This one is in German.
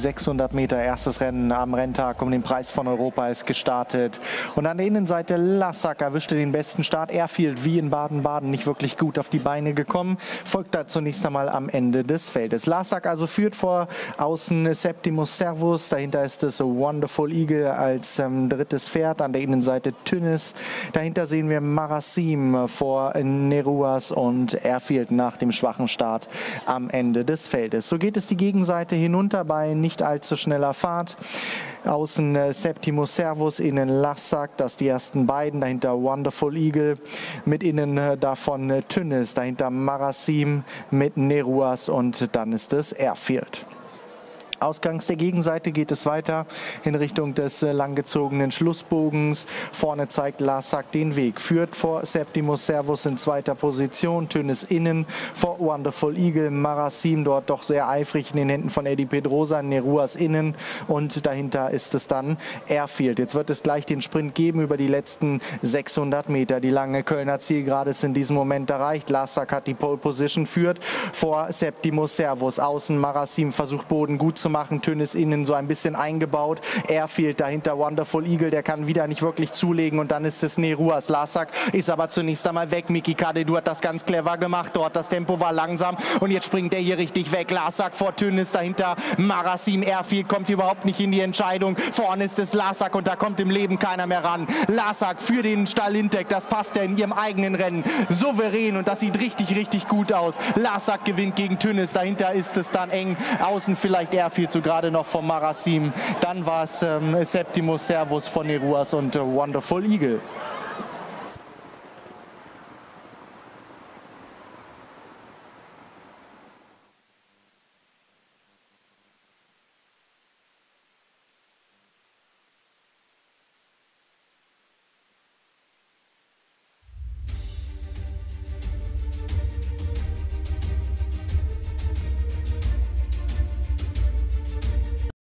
600 Meter erstes Rennen am Renntag um den Preis von Europa ist gestartet. Und an der Innenseite Lassak erwischte den besten Start. Airfield wie in Baden-Baden nicht wirklich gut auf die Beine gekommen. Folgt da zunächst einmal am Ende des Feldes. Lassak also führt vor außen Septimus Servus. Dahinter ist es Wonderful Eagle als ähm, drittes Pferd. An der Innenseite Tünnes. Dahinter sehen wir Marasim vor Neruas und Airfield nach dem schwachen Start am Ende des Feldes. So geht es die Gegenseite hinunter bei nicht allzu schneller Fahrt. Außen äh, Septimus Servus, innen Lassak, das die ersten beiden, dahinter Wonderful Eagle, mit innen äh, davon äh, Tünnes, dahinter Marasim mit Neruas und dann ist es Airfield. Ausgangs der Gegenseite geht es weiter in Richtung des äh, langgezogenen Schlussbogens. Vorne zeigt Larsak den Weg, führt vor Septimus Servus in zweiter Position, Tönes innen vor Wonderful Eagle, Marasim dort doch sehr eifrig in den Händen von Eddie Pedrosa, Neruas innen und dahinter ist es dann Airfield. Jetzt wird es gleich den Sprint geben über die letzten 600 Meter. Die lange Kölner Zielgerade ist in diesem Moment erreicht. Larsak hat die Pole Position, führt vor Septimus Servus. Außen Marasim versucht Boden gut zu machen. Tönnis innen so ein bisschen eingebaut. Airfield dahinter Wonderful Eagle, der kann wieder nicht wirklich zulegen und dann ist es Neruas. Lasak ist aber zunächst einmal weg. Miki du hat das ganz clever gemacht dort. Das Tempo war langsam und jetzt springt er hier richtig weg. Lasak vor Tönnis dahinter. Marasim Airfield kommt überhaupt nicht in die Entscheidung. Vorne ist es Lasak und da kommt im Leben keiner mehr ran. Lasak für den Stall Intec, das passt ja in ihrem eigenen Rennen. Souverän und das sieht richtig, richtig gut aus. Lasak gewinnt gegen Tönnis. Dahinter ist es dann eng. Außen vielleicht Airfield zu gerade noch vom Marasim. Dann war es ähm, Septimus Servus von Neruas und äh, Wonderful Eagle.